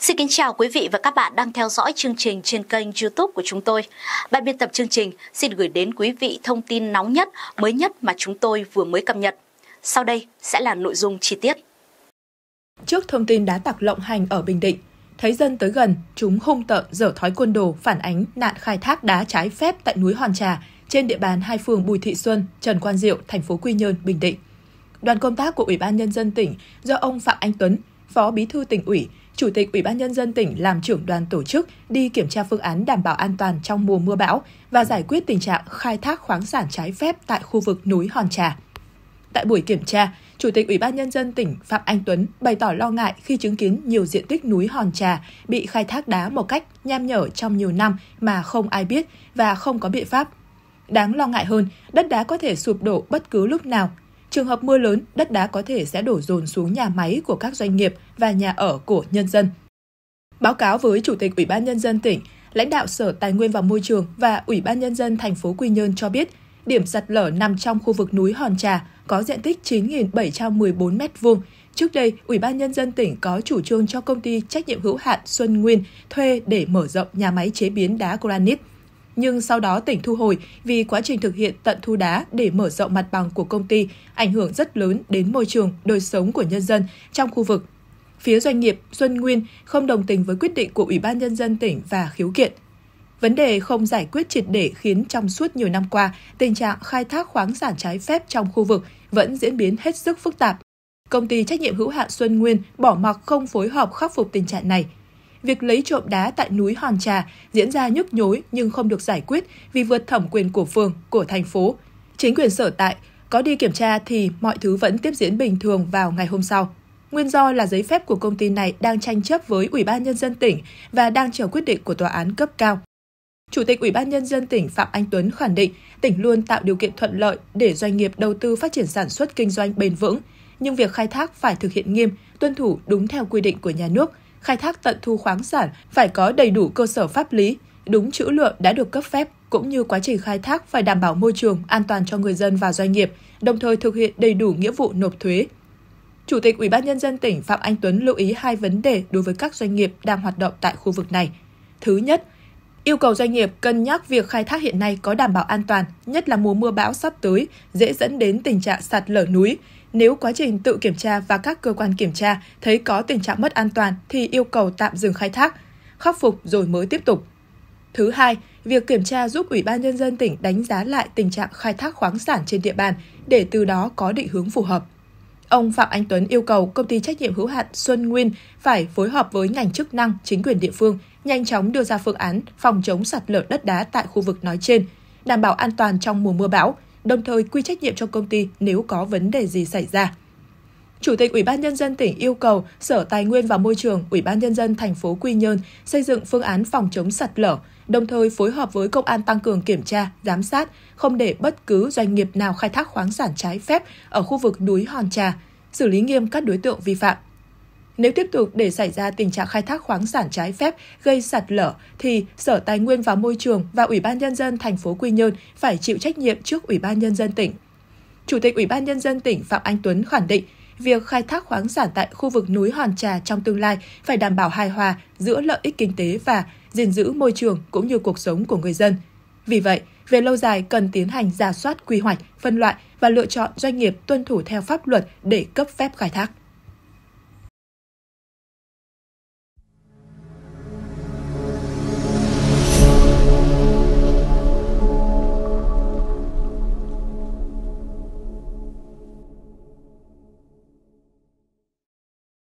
Xin kính chào quý vị và các bạn đang theo dõi chương trình trên kênh YouTube của chúng tôi. Ban biên tập chương trình xin gửi đến quý vị thông tin nóng nhất, mới nhất mà chúng tôi vừa mới cập nhật. Sau đây sẽ là nội dung chi tiết. Trước thông tin đá tặc lộng hành ở Bình Định, thấy dân tới gần, chúng hung tợn dở thói côn đồ phản ánh nạn khai thác đá trái phép tại núi Hòn Trà trên địa bàn hai phường Bùi Thị Xuân, Trần Quang Diệu, thành phố Quy Nhơn, Bình Định. Đoàn công tác của Ủy ban Nhân dân tỉnh do ông Phạm Anh Tuấn, Phó Bí thư tỉnh ủy, Chủ tịch Ủy ban Nhân dân tỉnh làm trưởng đoàn tổ chức đi kiểm tra phương án đảm bảo an toàn trong mùa mưa bão và giải quyết tình trạng khai thác khoáng sản trái phép tại khu vực núi Hòn Trà. Tại buổi kiểm tra, Chủ tịch Ủy ban Nhân dân tỉnh Phạm Anh Tuấn bày tỏ lo ngại khi chứng kiến nhiều diện tích núi Hòn Trà bị khai thác đá một cách nham nhở trong nhiều năm mà không ai biết và không có biện pháp. Đáng lo ngại hơn, đất đá có thể sụp đổ bất cứ lúc nào Trường hợp mưa lớn, đất đá có thể sẽ đổ dồn xuống nhà máy của các doanh nghiệp và nhà ở của nhân dân. Báo cáo với Chủ tịch Ủy ban Nhân dân tỉnh, lãnh đạo Sở Tài nguyên và Môi trường và Ủy ban Nhân dân thành phố Quy Nhơn cho biết, điểm sạt lở nằm trong khu vực núi Hòn Trà có diện tích 9.714 m2. Trước đây, Ủy ban Nhân dân tỉnh có chủ trương cho công ty trách nhiệm hữu hạn Xuân Nguyên thuê để mở rộng nhà máy chế biến đá granite nhưng sau đó tỉnh thu hồi vì quá trình thực hiện tận thu đá để mở rộng mặt bằng của công ty ảnh hưởng rất lớn đến môi trường, đời sống của nhân dân trong khu vực. Phía doanh nghiệp Xuân Nguyên không đồng tình với quyết định của Ủy ban Nhân dân tỉnh và khiếu kiện. Vấn đề không giải quyết triệt để khiến trong suốt nhiều năm qua, tình trạng khai thác khoáng sản trái phép trong khu vực vẫn diễn biến hết sức phức tạp. Công ty trách nhiệm hữu hạn Xuân Nguyên bỏ mặc không phối hợp khắc phục tình trạng này – việc lấy trộm đá tại núi Hòn Trà diễn ra nhức nhối nhưng không được giải quyết vì vượt thẩm quyền của phường, của thành phố. Chính quyền sở tại có đi kiểm tra thì mọi thứ vẫn tiếp diễn bình thường vào ngày hôm sau. Nguyên do là giấy phép của công ty này đang tranh chấp với Ủy ban Nhân dân tỉnh và đang chờ quyết định của tòa án cấp cao. Chủ tịch Ủy ban Nhân dân tỉnh Phạm Anh Tuấn khẳng định tỉnh luôn tạo điều kiện thuận lợi để doanh nghiệp đầu tư phát triển sản xuất kinh doanh bền vững, nhưng việc khai thác phải thực hiện nghiêm, tuân thủ đúng theo quy định của nhà nước, khai thác tận thu khoáng sản phải có đầy đủ cơ sở pháp lý, đúng chữ lượng đã được cấp phép cũng như quá trình khai thác phải đảm bảo môi trường an toàn cho người dân và doanh nghiệp, đồng thời thực hiện đầy đủ nghĩa vụ nộp thuế. Chủ tịch Ủy ban nhân dân tỉnh Phạm Anh Tuấn lưu ý hai vấn đề đối với các doanh nghiệp đang hoạt động tại khu vực này. Thứ nhất, yêu cầu doanh nghiệp cân nhắc việc khai thác hiện nay có đảm bảo an toàn, nhất là mùa mưa bão sắp tới, dễ dẫn đến tình trạng sạt lở núi, nếu quá trình tự kiểm tra và các cơ quan kiểm tra thấy có tình trạng mất an toàn thì yêu cầu tạm dừng khai thác, khắc phục rồi mới tiếp tục. Thứ hai, việc kiểm tra giúp Ủy ban Nhân dân tỉnh đánh giá lại tình trạng khai thác khoáng sản trên địa bàn để từ đó có định hướng phù hợp. Ông Phạm Anh Tuấn yêu cầu công ty trách nhiệm hữu hạn Xuân Nguyên phải phối hợp với ngành chức năng, chính quyền địa phương, nhanh chóng đưa ra phương án phòng chống sạt lở đất đá tại khu vực nói trên, đảm bảo an toàn trong mùa mưa bão, đồng thời quy trách nhiệm cho công ty nếu có vấn đề gì xảy ra. Chủ tịch Ủy ban nhân dân tỉnh yêu cầu Sở Tài nguyên và Môi trường, Ủy ban nhân dân thành phố Quy Nhơn xây dựng phương án phòng chống sạt lở, đồng thời phối hợp với công an tăng cường kiểm tra, giám sát, không để bất cứ doanh nghiệp nào khai thác khoáng sản trái phép ở khu vực núi Hòn Trà, xử lý nghiêm các đối tượng vi phạm. Nếu tiếp tục để xảy ra tình trạng khai thác khoáng sản trái phép gây sạt lở thì Sở Tài nguyên và Môi trường và Ủy ban nhân dân thành phố Quy Nhơn phải chịu trách nhiệm trước Ủy ban nhân dân tỉnh. Chủ tịch Ủy ban nhân dân tỉnh Phạm Anh Tuấn khẳng định việc khai thác khoáng sản tại khu vực núi Hòn Trà trong tương lai phải đảm bảo hài hòa giữa lợi ích kinh tế và gìn giữ môi trường cũng như cuộc sống của người dân. Vì vậy, về lâu dài cần tiến hành giả soát quy hoạch, phân loại và lựa chọn doanh nghiệp tuân thủ theo pháp luật để cấp phép khai thác.